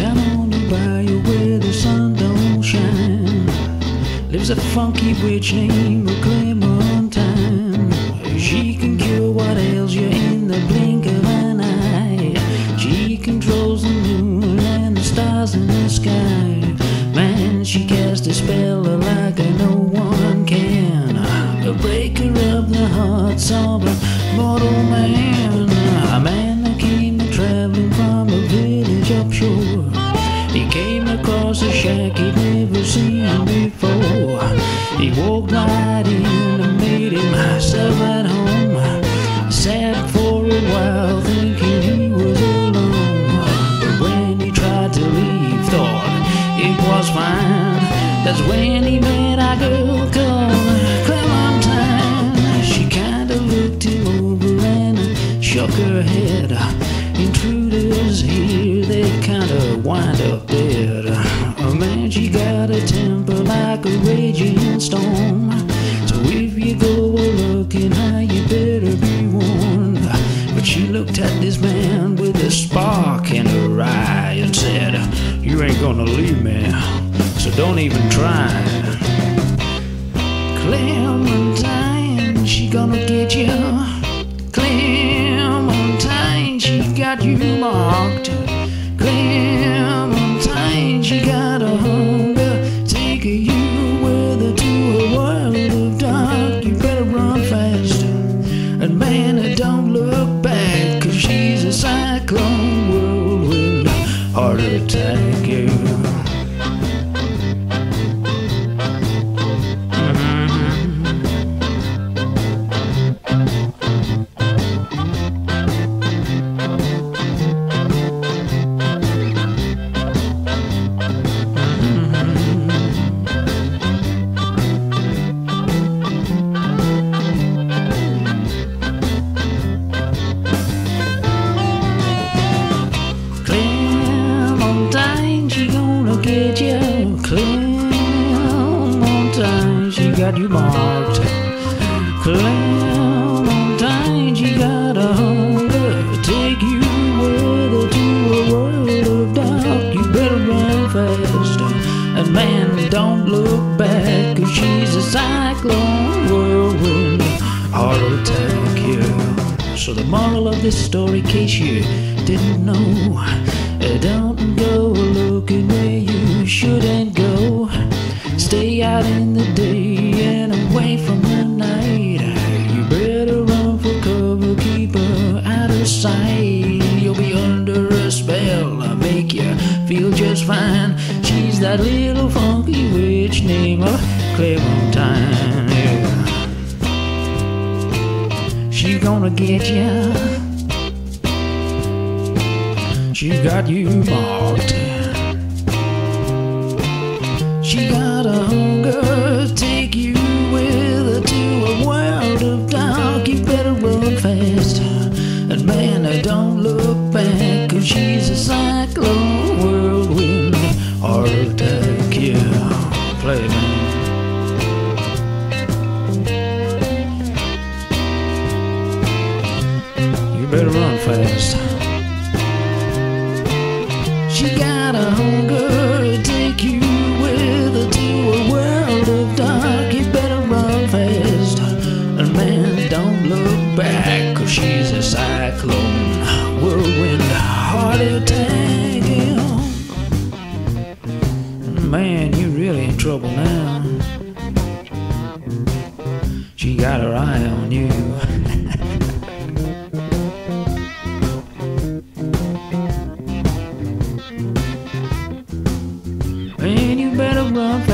Down on the bayou where the sun don't shine. Lives a funky witch named Clementine. She can cure what ails you in the blink of an eye. She controls the moon and the stars in the sky. Man, she casts a spell like no one can. The Breaker of the hearts of a mortal man. Walked right in and made himself at home. I Sat for a while thinking he was alone. But when he tried to leave, thought it was fine. That's when he met a girl called Clementine. She kinda looked him over and shook her head. Intruders here, they kinda wind up dead. She got a temper like a raging storm. So if you go a looking high, you better be warned. But she looked at this man with a spark in her eye and said, You ain't gonna leave me, so don't even try. Clementine, she gonna get you. Clementine, she got you marked. Clementine, heart attack. Yeah. Got you marked. Clementine, she got a hunger. Take you with her to a world of dark. You better run fast. And man, don't look back, cause she's a cyclone whirlwind heart attack, yeah. So the moral of this story, in case you didn't know, don't go looking where you shouldn't go. Stay out in the day out. You'll be under a spell, uh, make you feel just fine. She's that little funky witch named Clementine. Yeah. She gonna get ya. She got you marked. She got a heart you Yeah, play man. You better run fast. She got a hunger, to take you with her to a world of dark. You better run fast. And man, don't look back, cause she's a cyclone, whirlwind, heart attack. trouble now. She got her eye on you. and you better run.